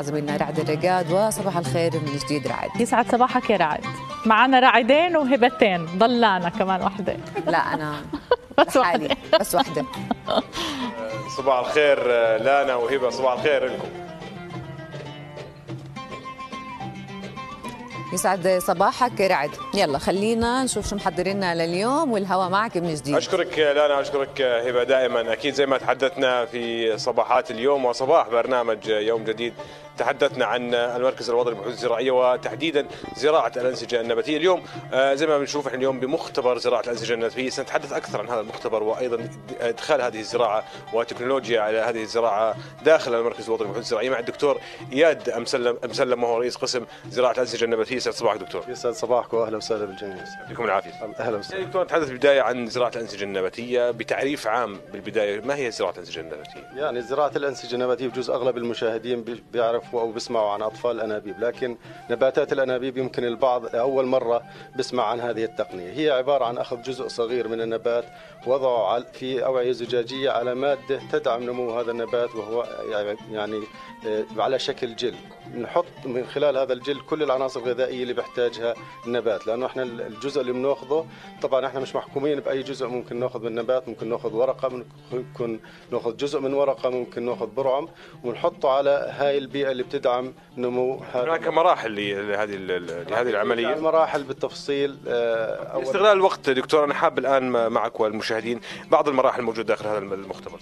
زميلنا رعد الرقاد وصباح الخير من جديد رعد. يسعد صباحك يا رعد. معنا رعدين وهبتين ضلانا كمان وحدة. لا أنا بس وحدة. بس وحدة. صباح الخير لانا وهبة صباح الخير لكم. يسعد صباحك رعد. يلا خلينا نشوف شو محضرينا لليوم والهوا معك من جديد. أشكرك لانا أشكرك هبة. دائما أكيد زي ما تحدثنا في صباحات اليوم وصباح برنامج يوم جديد. تحدثنا عن المركز الوطني للبحوث الزراعية وتحديدا زراعة الأنسجة النباتية. اليوم آه، زي ما بنشوف إحنا اليوم بمختبر زراعة الأنسجة النباتية سنتحدث أكثر عن هذا المختبر وأيضا إدخال هذه الزراعة وتكنولوجيا على هذه الزراعة داخل المركز الوطني للبحوث الزراعية. مع الدكتور إياد امسلم أمسلم وهو رئيس قسم زراعة الأنسجة النباتية. يسعد صباحك دكتور. يسعد صباحكم واهلا وسهلا بالجميع. يعطيكم العافية. أهلا وسهلا. دكتور نتحدث بالبداية عن زراعة الأنسجة النباتية. بتعريف عام بالبداية ما هي زراعة الأنسجة النباتية؟ يعني زراعة الأنسجة النباتية بجوز أغلب المشاهدين بي- بيعرفوا أو بيسمعوا عن أطفال الانابيب لكن نباتات الأنابيب يمكن البعض أول مرة بسمع عن هذه التقنية. هي عبارة عن أخذ جزء صغير من النبات وضعه في أوعية زجاجية على مادة تدعم نمو هذا النبات وهو يعني آه، على شكل جل نحط من خلال هذا الجل كل العناصر الغذائية اللي بيحتاجها النبات لأنه إحنا الجزء اللي بنأخذه طبعا إحنا مش محكومين بأي جزء ممكن نأخذ من النبات ممكن نأخذ ورقة ممكن نأخذ جزء من ورقة ممكن نأخذ برعم ونحطه على هاي البيئة اللي بتدعم نمو هذا. هناك مراحل لهذه لهذه العملية. المراحل بالتفصيل آه، أول. استغلال الوقت دكتور أنا حاب الآن معك والمشاهدين بعض المراحل الموجودة داخل هذا المختبر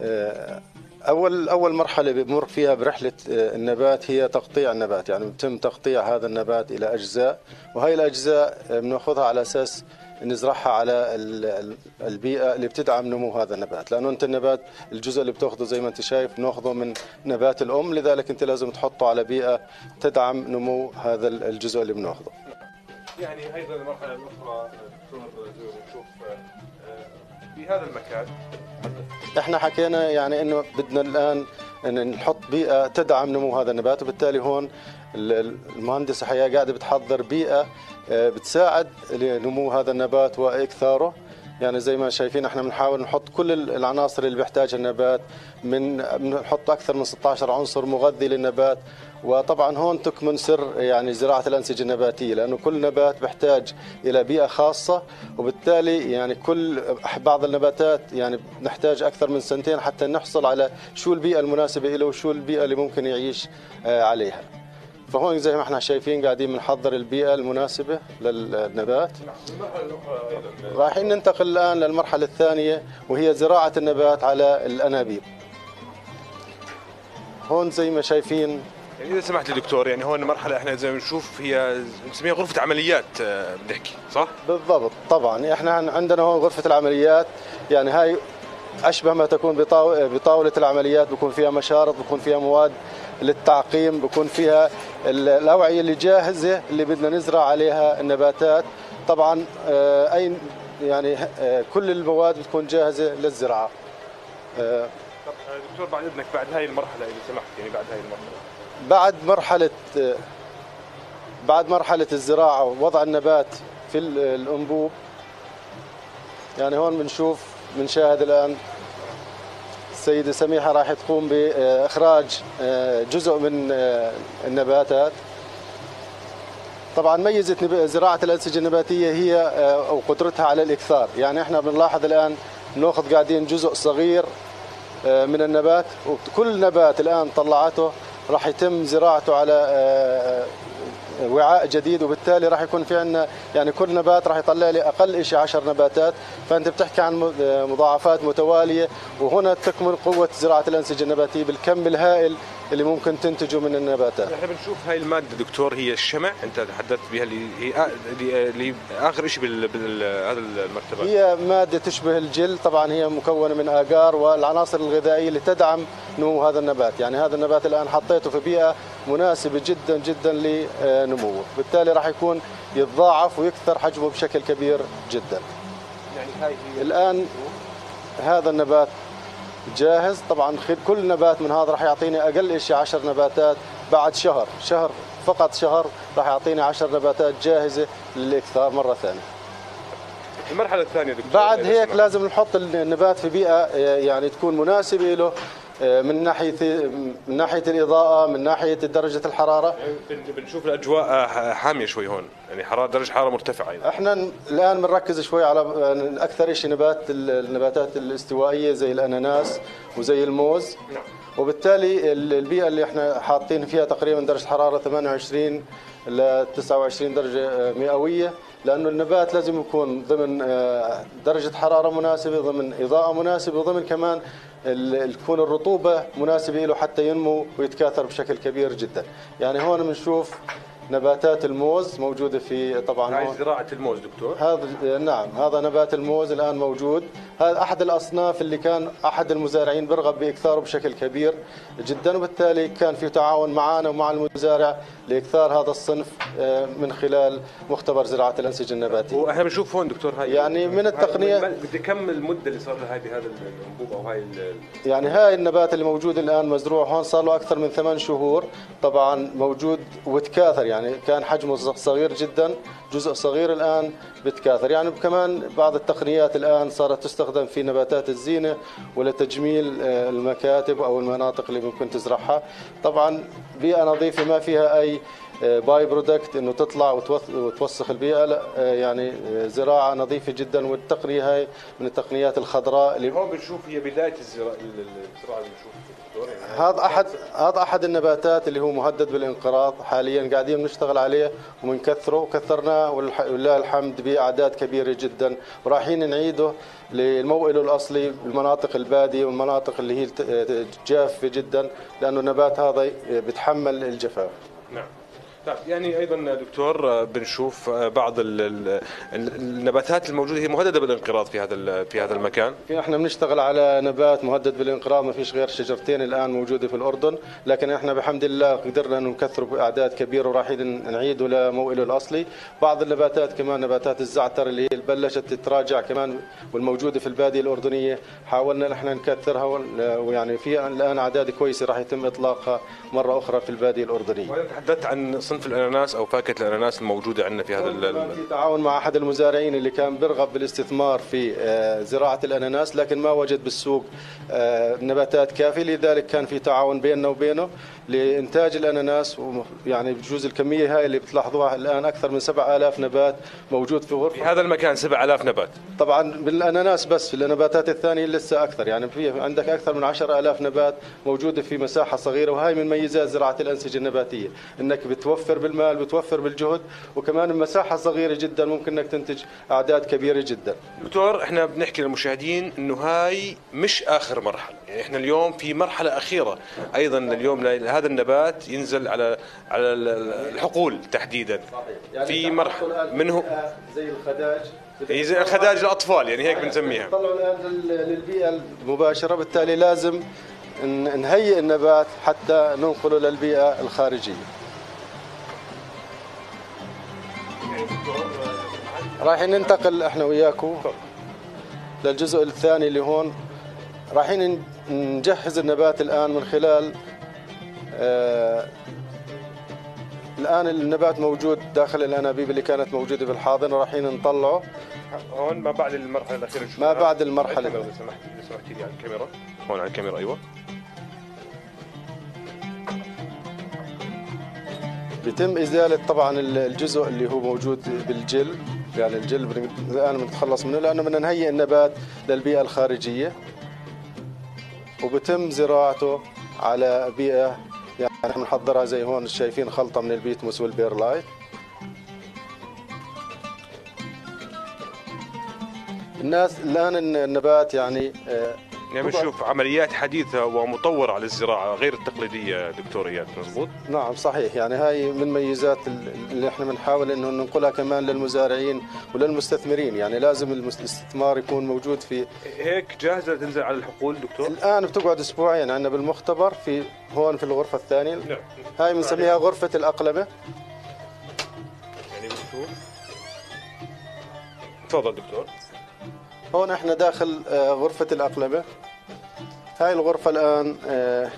آه، أول أول مرحلة بمر فيها برحلة آه، النبات هي تقطيع النبات يعني بتم تقطيع هذا النبات إلى أجزاء وهي الأجزاء بناخذها على أساس نزرعها على ال- ال- البيئة اللي بتدعم نمو هذا النبات. لأنه أنت النبات الجزء اللي بتأخذه زي ما أنت شايف بناخذه من نبات الأم لذلك أنت لازم تحطه على بيئة تدعم نمو هذا ال- الجزء اللي بنأخذه. يعني أيضا المرحلة الأخرى دكتور نشوف في هذا المكان. إحنا حكينا يعني إنه بدنا الآن إن نحط بيئة تدعم نمو هذا النبات وبالتالي هون ال- ال- المهندسه حياه قاعدة بتحضر بيئة آه، بتساعد لنمو هذا النبات وإكثاره. يعني زي ما شايفين إحنا بنحاول نحط كل ال- العناصر اللي بيحتاجها النبات من بنحط أكثر من 16 عنصر مغذي للنبات. وطبعا هون تكمن سر يعني زراعة الأنسجة النباتية لأنه كل نبات بيحتاج إلى بيئة خاصة وبالتالي يعني كل بعض النباتات يعني نحتاج أكثر من سنتين حتى نحصل على شو البيئة المناسبة له وشو البيئة اللي ممكن يعيش آه، عليها. فهون زي ما إحنا شايفين قاعدين بنحضر البيئة المناسبة للنبات. رايحين ننتقل الآن للمرحلة الثانية وهي زراعة النبات على الأنابيب. هون زي ما شايفين يعني إذا سمحت لي دكتور يعني هون مرحله إحنا زي ما بنشوف هي نسميها غرفة عمليات آه، بنحكي صح؟ بالضبط طبعا. إحنا عندنا هون غرفة العمليات يعني هاي أشبه ما تكون بطاو- بطاولة العمليات بكون فيها مشارط بكون فيها مواد للتعقيم بكون فيها ال- الأوعية اللي جاهزة اللي بدنا نزرع عليها النباتات. طبعا آه، اي يعني آه، كل المواد بتكون جاهزة للزراعة. دكتور بعد إذنك بعد هاي المرحلة إذا سمحت يعني بعد هاي المرحلة. بعد مرحلة بعد مرحلة الزراعة ووضع النبات في ال- الأنبوب يعني هون بنشوف بنشاهد الآن السيدة سميحة راح تقوم بإخراج جزء من النباتات. طبعا ميزة زراعة الأنسجة النباتية هي أو قدرتها على الإكثار. يعني إحنا بنلاحظ الآن نأخذ قاعدين جزء صغير من النبات وكل نبات الآن طلعته راح يتم زراعته على آه، وعاء جديد وبالتالي راح يكون في عندنا يعني كل نبات راح يطلع لي أقل شيء 10 نباتات. فأنت بتحكي عن آه، مضاعفات متوالية وهنا تكمن قوة زراعة الأنسجة النباتية بالكم الهائل اللي ممكن تنتجه من النباتات. إحنا بنشوف هاي المادة دكتور هي الشمع أنت تحدثت بها اللي هي اللي آخر شيء بال بال- هذا المرتبة. هي مادة تشبه الجل طبعا هي مكونة من آجار والعناصر الغذائية اللي تدعم نمو هذا النبات. يعني هذا النبات الآن حطيته في بيئة مناسبة جدا جدا لنموه. بالتالي راح يكون يتضاعف ويكثر حجمه بشكل كبير جدا. يعني هاي هي الآن هذا النبات جاهز؟ طبعا كل نبات من هذا راح يعطيني أقل شيء 10 نباتات بعد شهر. شهر فقط شهر راح يعطيني 10 نباتات جاهزة للاكثار مرة ثانية. المرحلة الثانية دكتور. بعد هيك. لازم نحط النبات في بيئة يعني تكون مناسبة له. آه، من ناحيه من ناحية الإضاءة من ناحية درجة الحرارة. بن- بنشوف الأجواء حامية شوي هون يعني حراره درجة حرارة مرتفعة أيضا. إحنا الآن بنركز شوي على أكثر شيء نبات النباتات الاستوائية زي الأناناس وزي الموز. نعم. وبالتالي ال- البيئة اللي إحنا حاطين فيها تقريبا درجة حرارة 28 ل 29 درجة مئوية لأنه النبات لازم يكون ضمن آه، درجة حرارة مناسبة ضمن إضاءة مناسبة وضمن كمان تكون الرطوبة مناسبة له حتى ينمو ويتكاثر بشكل كبير جدا. يعني هون بنشوف نباتات الموز موجودة في طبعا هاي زراعة الموز دكتور. هذا نعم هذا نبات الموز الآن موجود. هذا أحد الأصناف اللي كان أحد المزارعين بيرغب بإكثاره بشكل كبير جدا وبالتالي كان في تعاون معنا ومع المزارع لإكثار هذا الصنف آه، من خلال مختبر زراعة الأنسجة النباتية. وإحنا بنشوف هون دكتور هاي يعني من التقنية- هاي- بدي كم المدة اللي صار لها بهذا الانبوب أو هاي يعني هاي النبات اللي موجود الآن مزروع هون صار له أكثر من ثمان شهور طبعا موجود وتكاثر. يعني كان حجمه صغير جدا جزء صغير الآن بتكاثر. يعني كمان بعض التقنيات الآن صارت تستخدم في نباتات الزينة ولتجميل آه، المكاتب أو المناطق اللي ممكن تزرعها. طبعا بيئة نظيفة ما فيها أي by-product إنه تطلع وتوسخ البيئة. لا آه، يعني آه، زراعة نظيفة جدا والتقنية هاي من التقنيات الخضراء اللي هون بنشوف هي بداية الزراعة الزراعة اللي بنشوف دكتور يعني هذا احد هذا أحد النباتات اللي هو مهدد بالانقراض حاليا قاعدين نشتغل عليه وبنكثره. وكثرناه ولله الحمد بأعداد كبيرة جدا. ورايحين نعيده لموئله الأصلي بالمناطق البادية والمناطق اللي هي الت- جافة جدا لأنه النبات هذا بيتحمل الجفاف. نعم. طيب يعني أيضا دكتور آه، بنشوف آه، بعض ال- ال- ال- النباتات الموجودة هي مهددة بالانقراض في هذا في هذا المكان. إحنا بنشتغل على نبات مهدد بالانقراض ما فيش غير شجرتين الآن موجودة في الأردن لكن إحنا بحمد الله قدرنا إنه نكثره باعداد كبيرة ورايحين نعيده لموئله الأصلي. بعض النباتات كمان نباتات الزعتر اللي هي بلشت تتراجع كمان والموجودة في البادية الأردنية حاولنا نحن نكثرها ويعني في الآن أعداد كويسة راح يتم إطلاقها مرة أخرى في البادية الأردنية. تحدثت عن صنف الأناناس أو فاكهة الأناناس الموجودة عندنا في هذا في تعاون مع أحد المزارعين اللي كان بيرغب بالاستثمار في آه، زراعة الأناناس لكن ما وجد بالسوق آه، نباتات كافية. لذلك كان في تعاون بيننا وبينه لإنتاج الأناناس يعني بجوز الكمية هاي اللي بتلاحظوها الآن أكثر من 7000 نبات موجود في في غرفه هذا المكان 7000 نبات. طبعا بالأناناس بس في النباتات الثانية لسه أكثر. يعني في عندك أكثر من 10000 نبات موجودة في مساحة صغيرة وهي من ميزات زراعة الأنسجة النباتية إنك بتوفر بالمال بتوفر بالجهد وكمان مساحه صغيرة جدا ممكن إنك تنتج أعداد كبيرة جدا. دكتور إحنا بنحكي للمشاهدين إنه هاي مش آخر مرحلة. يعني إحنا اليوم في مرحلة أخيرة أيضا اليوم هذا النبات ينزل على على ال- ال- الحقول تحديدا. في مرحله منه زي الخداج هي زي الخداج الاطفال يعني هيك بنسميها. طلعوا الآن لل- للبيئة المباشرة. بالتالي لازم نهيئ النبات حتى ننقله للبيئة الخارجية. رايحين ننتقل إحنا وياكم للجزء الثاني اللي هون. رايحين نجهز النبات الآن من خلال آه الآن النبات موجود داخل الأنابيب اللي كانت موجودة بالحاضنة رايحين نطلعه. هون ما بعد المرحلة الأخيرة ما بعد. الكاميرا لو سمحتي لو سمحتي لي على الكاميرا؟ هون على الكاميرا أيوه. بيتم إزالة طبعا الجزء اللي هو موجود بالجل. يعني الجل الآن بنتخلص منه لأنه بدنا نهيئ النبات للبيئة الخارجية. وبتم زراعته على بيئة يعني إحنا بنحضرها زي هون شايفين خلطة من البيتموس والبيرلايت الناس الآن النبات يعني آه، يعني بنشوف عمليات حديثة ومطورة على الزراعة غير التقليدية دكتور إياد مضبوط نعم صحيح. يعني هاي من ميزات ال- اللي إحنا بنحاول إنه ننقلها كمان للمزارعين وللمستثمرين. يعني لازم الاستثمار يكون موجود في هيك جاهزة تنزل على الحقول دكتور؟ الآن بتقعد أسبوعين عندنا بالمختبر في هون في الغرفة الثانية. نعم. هاي بنسميها غرفة الاقلمه يعني تفضل دكتور. هون إحنا داخل آه، غرفة الاقلمه هاي الغرفة الآن آه،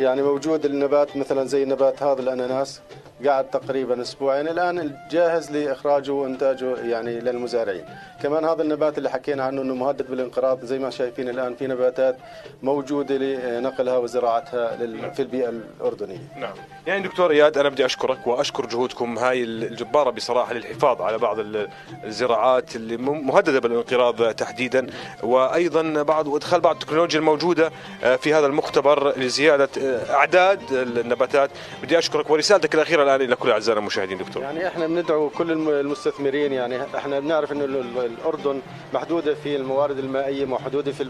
يعني موجود النبات مثلا زي نبات هذا الأناناس. قاعد تقريبا أسبوعين. الآن جاهز لإخراجه وإنتاجه يعني للمزارعين. كمان هذا النبات اللي حكينا عنه إنه مهدد بالانقراض. زي ما شايفين الآن في نباتات موجودة لنقلها وزراعتها في البيئة الأردنية. نعم. يعني دكتور إياد أنا بدي أشكرك وأشكر جهودكم هاي الجبارة بصراحة للحفاظ على بعض ال- الزراعات اللي مهددة بالانقراض تحديدا. وأيضا بعض وإدخال بعض التكنولوجيا الموجودة آه، في هذا المختبر لزيادة آه، أعداد النباتات. بدي أشكرك ورسالتك الأخيرة الآن إلى كل أعزائنا المشاهدين دكتور. يعني إحنا بندعو كل الم- المستثمرين يعني إحنا بنعرف إنه ال- ال- الأردن محدودة في الموارد المائية محدودة في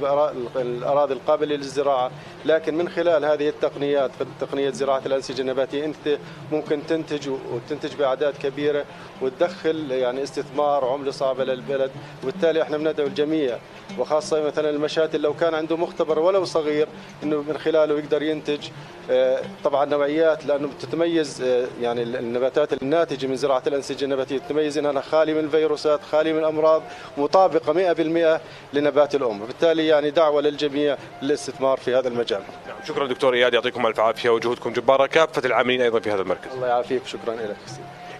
الاراضي القابلة للزراعة. لكن من خلال هذه التقنيات تقنية زراعة الأنسجة النباتية أنت ممكن تنتج وتنتج بأعداد كبيرة وتدخل يعني استثمار وعملة صعبة للبلد. وبالتالي إحنا بندعو الجميع وخاصة مثلا المشاتل لو كان عنده مختبر ولو صغير إنه من خلاله يقدر ينتج آه، طبعا نوعيات لأنه بتتميز آه، يعني النباتات الناتجة من زراعة الأنسجة النباتية تتميز إنها خالي من الفيروسات خالي من الامراض مطابقة 100% لنبات الأم. وبالتالي يعني دعوة للجميع للاستثمار في هذا المجال. نعم. شكرا دكتور إياد يعطيكم ألف عافية وجهودكم جبارة كافة العاملين أيضا في هذا المركز. الله يعافيك شكرا لك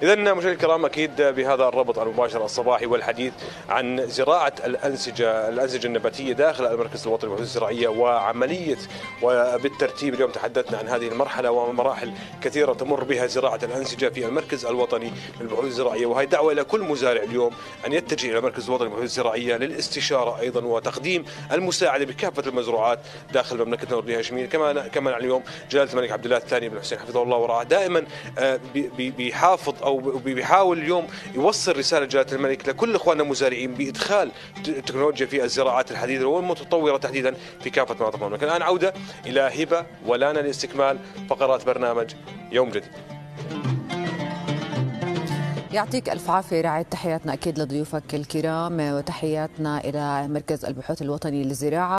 إذا مشاهدينا الكرام أكيد بهذا الربط المباشر الصباحي والحديث عن زراعة الأنسجة الأنسجة النباتية داخل المركز الوطني للبحوث الزراعية وعملية وبالترتيب اليوم تحدثنا عن هذه المرحلة ومراحل كثيرة تمر بها زراعة الأنسجة في المركز الوطني للبحوث الزراعية. وهي دعوة إلى كل مزارع اليوم أن يتجه إلى المركز الوطني للبحوث الزراعية للاستشارة أيضا وتقديم المساعدة بكافة المزروعات داخل مملكتنا الأردنية الهاشمية كمان كمان اليوم جلالة الملك عبد الله الثاني بن حسين حفظه الله ورعاه دائما آه، بي- بي- بيحافظ أو بي- بيحاول اليوم يوصل رسالة جلاله الملك لكل إخواننا المزارعين بإدخال ت- التكنولوجيا في الزراعات الحديثه والمتطورة تحديدا في كافة مناطق المملكة. الآن عودة إلى هبة ولانا لاستكمال فقرات برنامج يوم جديد. يعطيك ألف عافية رعاية تحياتنا أكيد لضيوفك الكرام وتحياتنا إلى مركز البحوث الوطني للزراعة